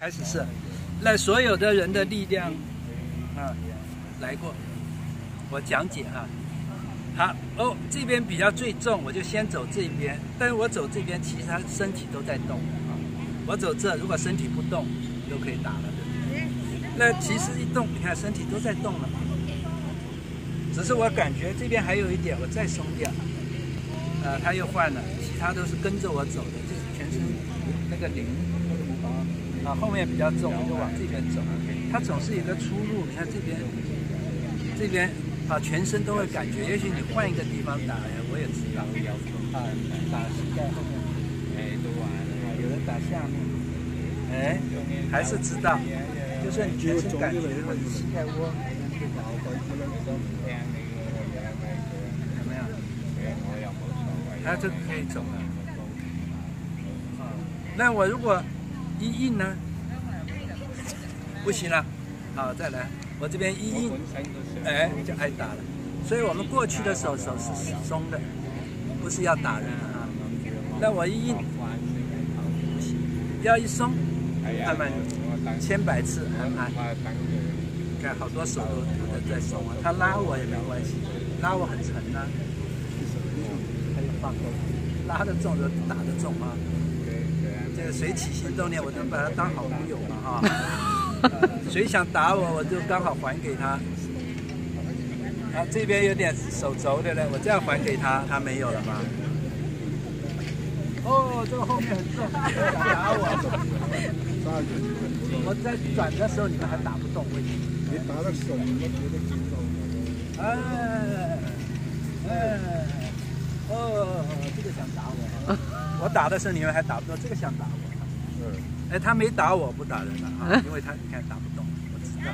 开始是，那所有的人的力量，啊，来过，我讲解哈。好哦，这边比较最重，我就先走这边。但是我走这边，其实他身体都在动啊。我走这，如果身体不动，都可以打了，那其实一动，你看身体都在动了。只是我感觉这边还有一点，我再松掉，呃，他又换了，其他都是跟着我走的，就是全身那个灵啊，后面比较重，就往这边走。它总是有个出路，你看这边，这边啊，全身都会感觉。也许你换一个地方打，我也知道啊，打膝盖后面，哎，都完了。有人打下面，哎，还是知道，就是你全身感觉或者膝盖窝。怎么样？它这可以走了。那我如果一印呢？不行了。好，再来。我这边一印，哎，就挨打了。所以我们过去的手手是松的，不是要打人啊。那我一印，不行，要一松，慢慢千百次慢慢。看好多手都都在松啊，他拉我也没关系，拉我很沉啊。还有放松，拉得重就打得重啊。这个谁起心动念，我就把他当好朋友嘛哈。谁想打我，我就刚好还给他。啊，这边有点手肘的呢，我这样还给他，他没有了吗？哦，这个后面很重，想打我。我在转的时候，你们还打不动，为什么？你打了手，我觉得紧张。哎，哎，哦，这个想打我。我打的时候你们还打不到，这个想打我。嗯。哎，他没打我，不打人了啊，因为他你看打不动，我知道。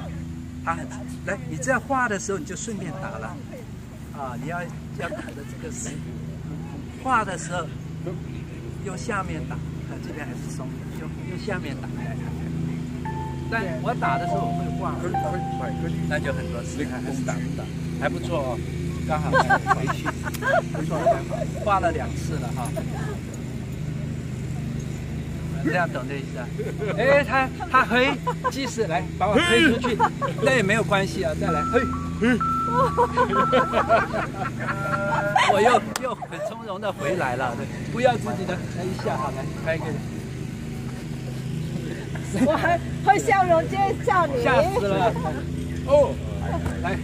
他很来，你这样画的时候你就顺便打了。啊，你要要打的这个是画的时候用下面打，看这边还是松的，用用下面打。但我打的时候我会画，那就很多事，还是打不打，还不错哦，刚好回去，不错，画了两次了哈。这样懂这意思啊？哎，他他嘿，即使来把我推出去，那也没有关系啊，再来嘿，我又又很从容的回来了，不要自己的来一下，好来拍一个。我还会笑容接笑你，吓死了！哦，来，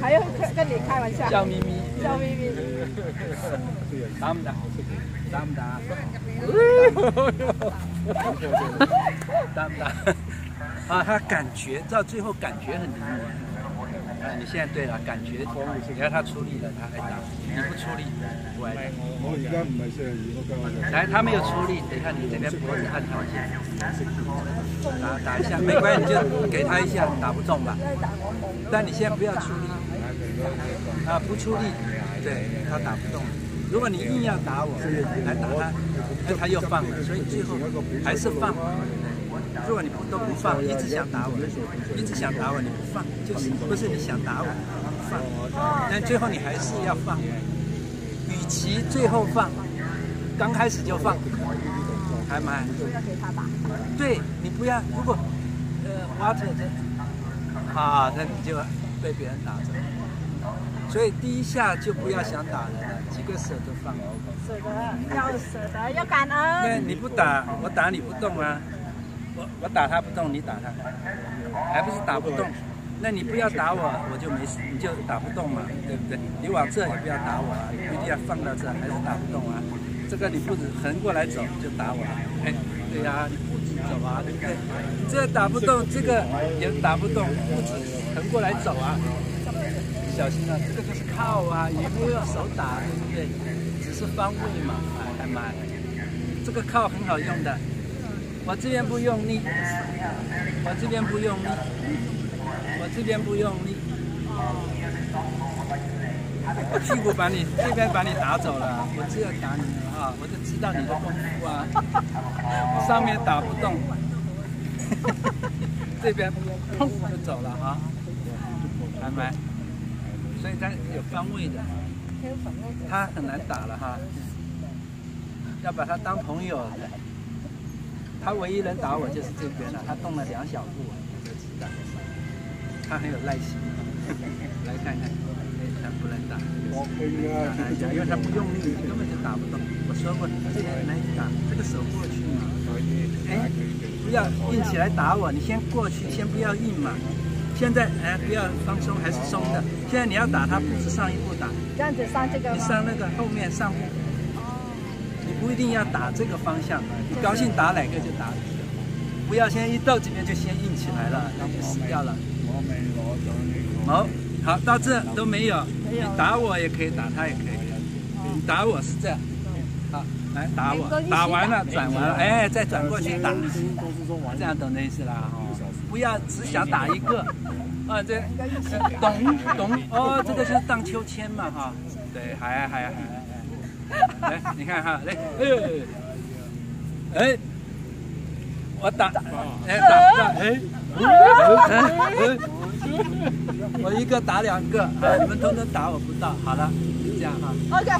还要跟跟你开玩笑，笑眯眯，笑眯眯，打打？啊，他感觉到最后感觉很难。啊，你现在对了，感觉你看他出力了，他还打；你不出力，不挨打。我而家唔係四廿二，来，他没有出力，等一下你这边脖子按条线，打打一下，没关系，你就给他一下，打不中吧？但你现在不要出力，啊，不出力，对他打不动。如果你硬要打我，来打他，那，他又放了，所以最后还是放。如果你不都不放，一直想打我，一直想打我，你不放，就是不是你想打我，不放，但最后你还是要放。与其最后放，刚开始就放，还蛮。对你不要，如果呃，water 这，啊，那你就被别人打走。所以第一下就不要想打人了，几个舍得放。舍得，要舍得，要感恩。对你不打，我打你不动啊。我我打他不动，你打他，还不是打不动？那你不要打我，我就没事，你就打不动嘛，对不对？你往这也不要打我啊，一定要放到这，还是打不动啊？这个你不止横过来走就打我，哎，对呀，你不止走啊，对不对？这打不动，这个也打不动，不止横过来走啊，小心啊，这个就是靠啊，也没有手打，对不对？只是方位嘛，哎妈，这个靠很好用的。我这边不用力，我这边不用力，我这边不用力。我屁股把你这边把你打走了，我只要打你了哈，我就知道你的功夫啊。上面打不动，这边就走了哈，明白？所以它有方位的，它很难打了哈。要把他当朋友的。他唯一能打我就是这边了，他动了两小步，我就知道。他很有耐心。来看看，哎，他不能打，打一下，因为他不用力，根本就打不动。我说过，这个来打，这个手过去嘛。哎，不要硬起来打我，你先过去，先不要硬嘛。现在哎，不要放松，还是松的。现在你要打他，不是上一步打。这样子上这个。你上那个后面上步。哦你不一定要打这个方向，你高兴打哪个就打哪个，不要先一到这边就先硬起来了，那就死掉了。好，好到这都没有，你打我也可以，打他也可以。你打我是这样，好，来打我，打完了转完了，哎，再转过去打，这样懂的意思啦。不要只想打一个，啊，这懂懂。哦，这个就是荡秋千嘛哈，对，还还还。来，你看哈，来，哎，哎，我打，哎打，哎，哎，我一个打两个，啊，你们通通打我不到，好了，就这样哈。OK。